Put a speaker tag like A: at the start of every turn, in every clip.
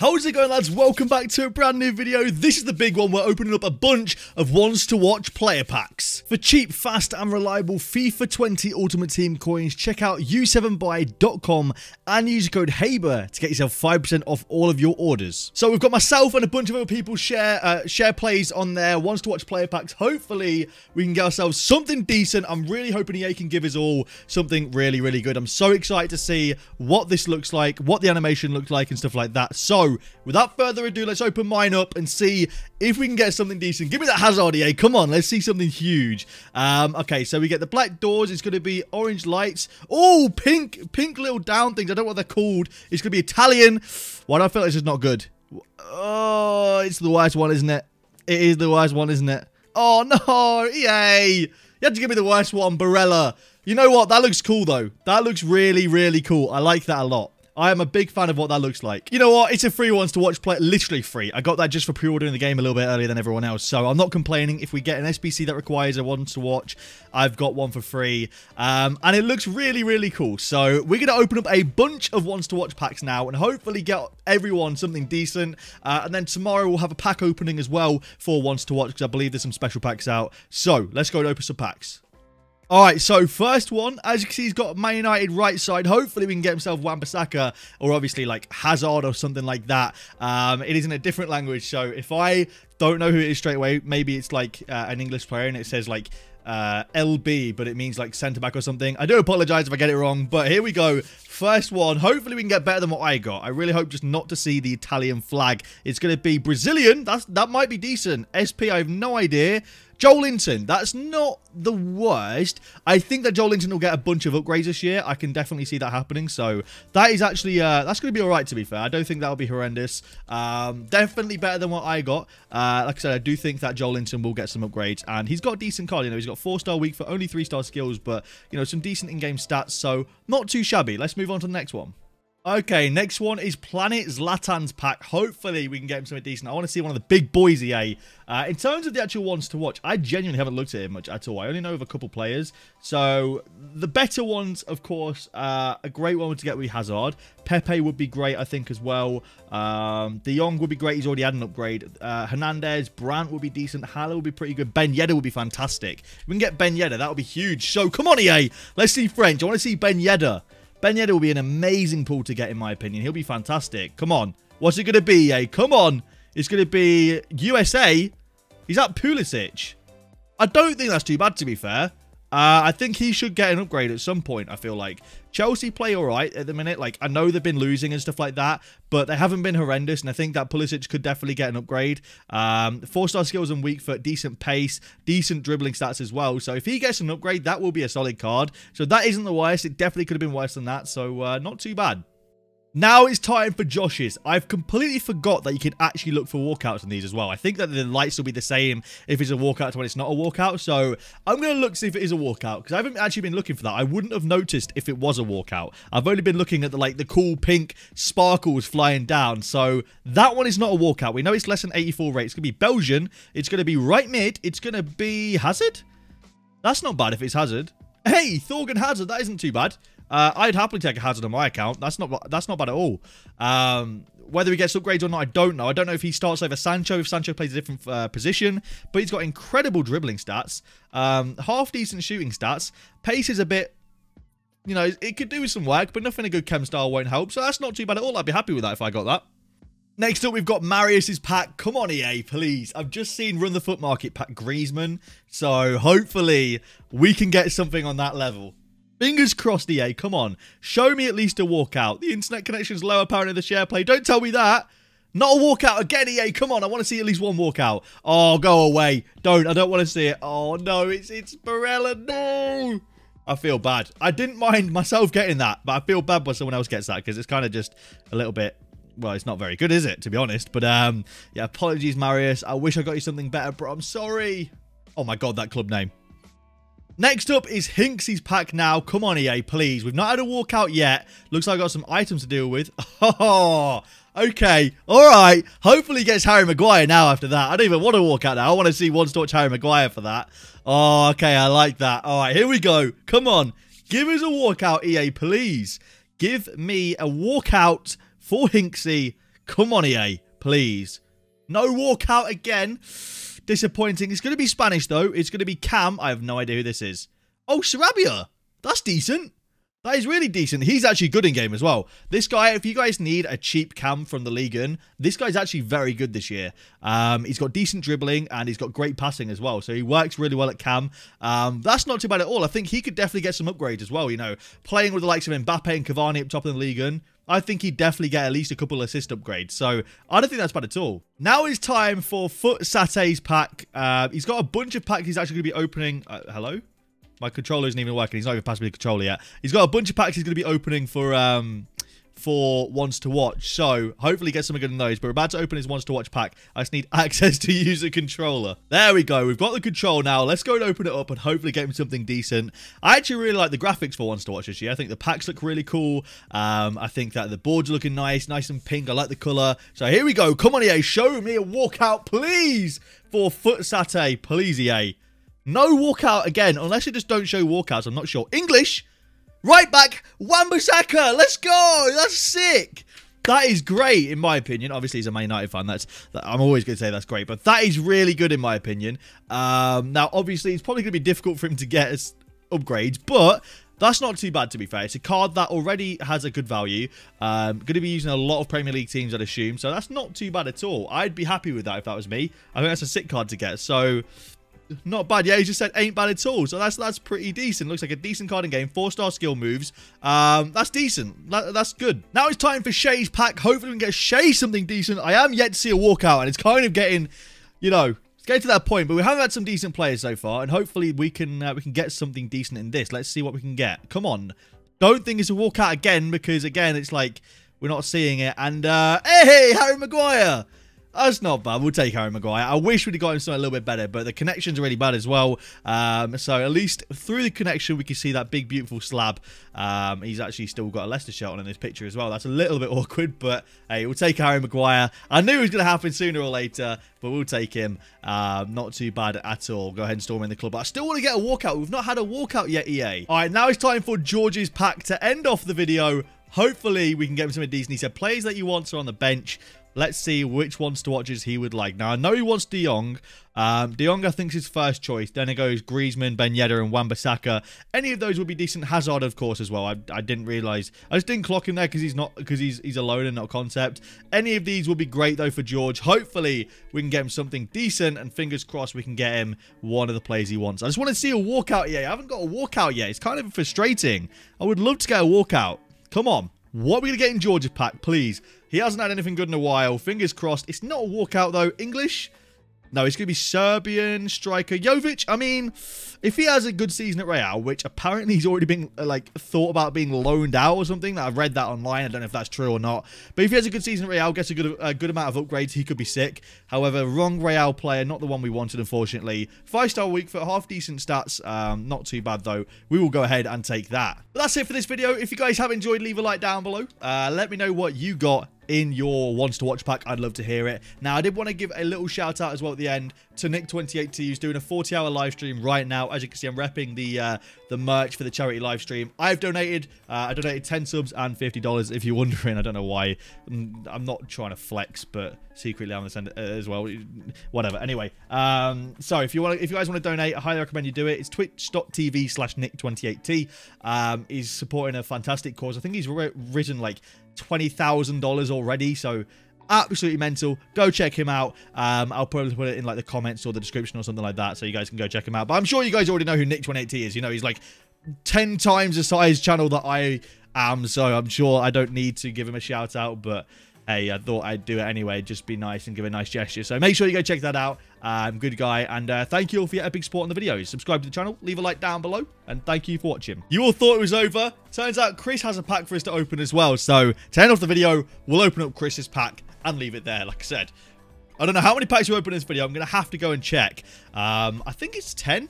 A: How's it going lads? Welcome back to a brand new video. This is the big one. We're opening up a bunch of ones to watch player packs. For cheap, fast and reliable FIFA 20 Ultimate Team coins, check out u7buy.com and use code HABER to get yourself 5% off all of your orders. So we've got myself and a bunch of other people share uh, share plays on there, ones to watch player packs. Hopefully we can get ourselves something decent. I'm really hoping EA can give us all something really, really good. I'm so excited to see what this looks like, what the animation looks like and stuff like that. So without further ado, let's open mine up and see if we can get something decent. Give me that Hazard EA. Come on, let's see something huge. Um, okay, so we get the black doors. It's going to be orange lights. Oh, pink, pink little down things. I don't know what they're called. It's going to be Italian. Why do I feel like this is not good? Oh, it's the worst one, isn't it? It is the worst one, isn't it? Oh, no. EA. You had to give me the worst one, Barella. You know what? That looks cool, though. That looks really, really cool. I like that a lot. I am a big fan of what that looks like. You know what? It's a free ones to watch play. Literally free. I got that just for pre-ordering the game a little bit earlier than everyone else. So I'm not complaining. If we get an SBC that requires a ones to watch, I've got one for free. Um, and it looks really, really cool. So we're going to open up a bunch of ones to watch packs now and hopefully get everyone something decent. Uh, and then tomorrow we'll have a pack opening as well for ones to watch because I believe there's some special packs out. So let's go and open some packs. All right, so first one, as you can see, he's got Man United right side. Hopefully, we can get himself Wan-Bissaka or obviously like Hazard or something like that. Um, it is in a different language, so if I don't know who it is straight away, maybe it's like uh, an English player and it says like uh, LB, but it means like centre back or something. I do apologise if I get it wrong, but here we go. First one. Hopefully we can get better than what I got. I really hope just not to see the Italian flag. It's going to be Brazilian. That's That might be decent. SP, I have no idea. Joelinton, that's not the worst. I think that Joelinton will get a bunch of upgrades this year. I can definitely see that happening. So that is actually, uh, that's going to be all right, to be fair. I don't think that'll be horrendous. Um, definitely better than what I got. Uh, like I said, I do think that Joelinton will get some upgrades. And he's got a decent card. You know, he's got four-star weak foot only three-star skills, but, you know, some decent in-game stats. So not too shabby. Let's move on to the next one. Okay, next one is Planet Zlatan's pack. Hopefully, we can get him something decent. I want to see one of the big boys, EA. Uh, in terms of the actual ones to watch, I genuinely haven't looked at him much at all. I only know of a couple players. So, the better ones, of course, uh, a great one to get with Hazard. Pepe would be great, I think, as well. Um, De Jong would be great. He's already had an upgrade. Uh, Hernandez, Brandt would be decent. Haller would be pretty good. Ben Yedder would be fantastic. If we can get Ben Yedder, that would be huge. So, come on, EA. Let's see French. I want to see Ben Yedder. Ben Yedder will be an amazing pull to get, in my opinion. He'll be fantastic. Come on. What's it going to be, eh? Come on. It's going to be USA. He's at Pulisic. I don't think that's too bad, to be fair. Uh, I think he should get an upgrade at some point, I feel like. Chelsea play all right at the minute. Like, I know they've been losing and stuff like that, but they haven't been horrendous, and I think that Pulisic could definitely get an upgrade. Um, Four-star skills and weak foot, decent pace, decent dribbling stats as well. So if he gets an upgrade, that will be a solid card. So that isn't the worst. It definitely could have been worse than that, so uh, not too bad. Now it's time for Josh's. I've completely forgot that you can actually look for walkouts on these as well. I think that the lights will be the same if it's a walkout to when it's not a walkout. So I'm going to look see if it is a walkout because I haven't actually been looking for that. I wouldn't have noticed if it was a walkout. I've only been looking at the like the cool pink sparkles flying down. So that one is not a walkout. We know it's less than 84 rate. It's going to be Belgian. It's going to be right mid. It's going to be Hazard. That's not bad if it's Hazard. Hey, Thorgan Hazard. That isn't too bad. Uh, I'd happily take a hazard on my account. That's not that's not bad at all. Um, whether he gets upgrades or not, I don't know. I don't know if he starts over Sancho, if Sancho plays a different uh, position, but he's got incredible dribbling stats, um, half decent shooting stats. Pace is a bit, you know, it could do some work, but nothing a good chem style won't help. So that's not too bad at all. I'd be happy with that if I got that. Next up, we've got Marius's pack. Come on, EA, please. I've just seen Run the Foot Market pack Griezmann, so hopefully we can get something on that level. Fingers crossed, EA. Come on. Show me at least a walkout. The internet connection's low, apparently, the share play. Don't tell me that. Not a walkout again, EA. Come on. I want to see at least one walkout. Oh, go away. Don't. I don't want to see it. Oh, no. It's, it's Barella. No. I feel bad. I didn't mind myself getting that, but I feel bad when someone else gets that because it's kind of just a little bit well, it's not very good, is it, to be honest? But, um, yeah, apologies, Marius. I wish I got you something better, bro. I'm sorry. Oh, my God, that club name. Next up is Hinksy's pack now. Come on, EA, please. We've not had a walkout yet. Looks like I've got some items to deal with. Oh, okay. All right. Hopefully he gets Harry Maguire now after that. I don't even want to walk out now. I want to see one watch Harry Maguire for that. Oh, okay. I like that. All right, here we go. Come on. Give us a walkout, EA, please. Give me a walkout for Hinksy. Come on, EA, please. No walkout again. Disappointing. It's going to be Spanish, though. It's going to be Cam. I have no idea who this is. Oh, Sarabia. That's decent. That is really decent. He's actually good in game as well. This guy, if you guys need a cheap cam from the Ligue 1, this guy's actually very good this year. Um, he's got decent dribbling and he's got great passing as well. So he works really well at cam. Um, that's not too bad at all. I think he could definitely get some upgrades as well. You know, playing with the likes of Mbappe and Cavani up top of the Ligue 1, I think he'd definitely get at least a couple assist upgrades. So I don't think that's bad at all. Now is time for Foot Saté's pack. Uh, he's got a bunch of packs he's actually going to be opening. Uh, hello? My controller isn't even working. He's not even passed me the controller yet. He's got a bunch of packs he's going to be opening for um for ones to watch. So hopefully get something good in those. But we're about to open his ones to watch pack. I just need access to use a controller. There we go. We've got the control now. Let's go and open it up and hopefully get him something decent. I actually really like the graphics for ones to watch this year. I think the packs look really cool. Um, I think that the board's looking nice, nice and pink. I like the color. So here we go. Come on, EA. Show me a walkout, please, for Foot Saté. Please, EA. No walkout again, unless you just don't show walkouts. I'm not sure. English, right back, Wan-Bissaka. Let's go. That's sick. That is great, in my opinion. Obviously, he's a Man United fan. That's that, I'm always going to say that's great, but that is really good, in my opinion. Um, now, obviously, it's probably going to be difficult for him to get upgrades, but that's not too bad, to be fair. It's a card that already has a good value. Um, going to be using a lot of Premier League teams, I'd assume. So that's not too bad at all. I'd be happy with that if that was me. I think that's a sick card to get. So not bad. Yeah, he just said ain't bad at all. So that's that's pretty decent. Looks like a decent card in game. Four star skill moves. Um, that's decent. That, that's good. Now it's time for Shay's pack. Hopefully we can get Shay something decent. I am yet to see a walkout, and it's kind of getting, you know, it's getting to that point. But we have had some decent players so far, and hopefully we can uh, we can get something decent in this. Let's see what we can get. Come on. Don't think it's a walkout again because again it's like we're not seeing it. And uh, hey, Harry Maguire. That's not bad. We'll take Harry Maguire. I wish we'd have got him something a little bit better, but the connection's really bad as well. Um, so at least through the connection, we can see that big, beautiful slab. Um, he's actually still got a Leicester shirt on in this picture as well. That's a little bit awkward, but hey, we'll take Harry Maguire. I knew it was going to happen sooner or later, but we'll take him. Um, not too bad at all. Go ahead and storm in the club. But I still want to get a walkout. We've not had a walkout yet, EA. All right, now it's time for George's pack to end off the video. Hopefully, we can get him something decent. He said players that you want are on the bench. Let's see which ones to watches he would like. Now, I know he wants De Jong. Um, De Jong, I think, is his first choice. Then it goes Griezmann, Ben Yedder, and Wan-Bissaka. Any of those would be decent. Hazard, of course, as well. I, I didn't realise. I just didn't clock him there because he's not because he's he's alone and not a concept. Any of these would be great though for George. Hopefully, we can get him something decent, and fingers crossed we can get him one of the players he wants. I just want to see a walkout yet. I haven't got a walkout yet. It's kind of frustrating. I would love to get a walkout. Come on. What are we going to get in Georgia pack, please? He hasn't had anything good in a while. Fingers crossed. It's not a walkout, though. English? No, he's going to be Serbian striker Jovic. I mean, if he has a good season at Real, which apparently he's already been uh, like thought about being loaned out or something. I've read that online. I don't know if that's true or not. But if he has a good season at Real, gets a good a good amount of upgrades, he could be sick. However, wrong Real player, not the one we wanted, unfortunately. Five star weak foot half decent stats. Um, not too bad though. We will go ahead and take that. But that's it for this video. If you guys have enjoyed, leave a like down below. Uh, let me know what you got in your ones to watch pack. I'd love to hear it. Now, I did want to give a little shout out as well at the end to Nick28T, who's doing a 40 hour live stream right now. As you can see, I'm repping the uh, the merch for the charity live stream. I've donated. Uh, I donated 10 subs and $50. If you're wondering, I don't know why. Mm, I'm not trying to flex, but secretly I'm gonna send it uh, as well. Whatever. Anyway, um, so if you want, if you guys want to donate, I highly recommend you do it. It's twitch.tv slash Nick28T. Um, he's supporting a fantastic cause. I think he's risen like $20,000 already. So absolutely mental. Go check him out. Um, I'll probably put it in like the comments or the description or something like that so you guys can go check him out. But I'm sure you guys already know who Nick 180 is. You know, he's like 10 times the size channel that I am. So I'm sure I don't need to give him a shout out. But hey, I thought I'd do it anyway. Just be nice and give a nice gesture. So make sure you go check that out. Um, good guy. And uh, thank you all for your epic support on the videos. Subscribe to the channel. Leave a like down below. And thank you for watching. You all thought it was over. Turns out Chris has a pack for us to open as well. So to end off the video, we'll open up Chris's pack and leave it there. Like I said, I don't know how many packs you open in this video. I'm going to have to go and check. Um, I think it's 10.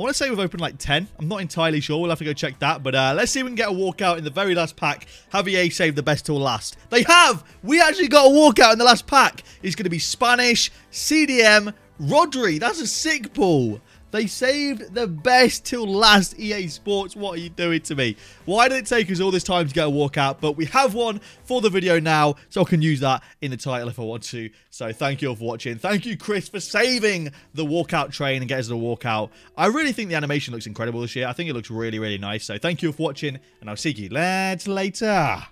A: I want to say we've opened like 10. I'm not entirely sure. We'll have to go check that. But uh, let's see if we can get a walkout in the very last pack. Javier saved the best till last? They have! We actually got a walkout in the last pack. It's going to be Spanish, CDM, Rodri. That's a sick pull. They saved the best till last EA Sports. What are you doing to me? Why did it take us all this time to get a walkout? But we have one for the video now, so I can use that in the title if I want to. So thank you all for watching. Thank you, Chris, for saving the walkout train and getting us the walkout. I really think the animation looks incredible this year. I think it looks really, really nice. So thank you all for watching, and I'll see you lads later.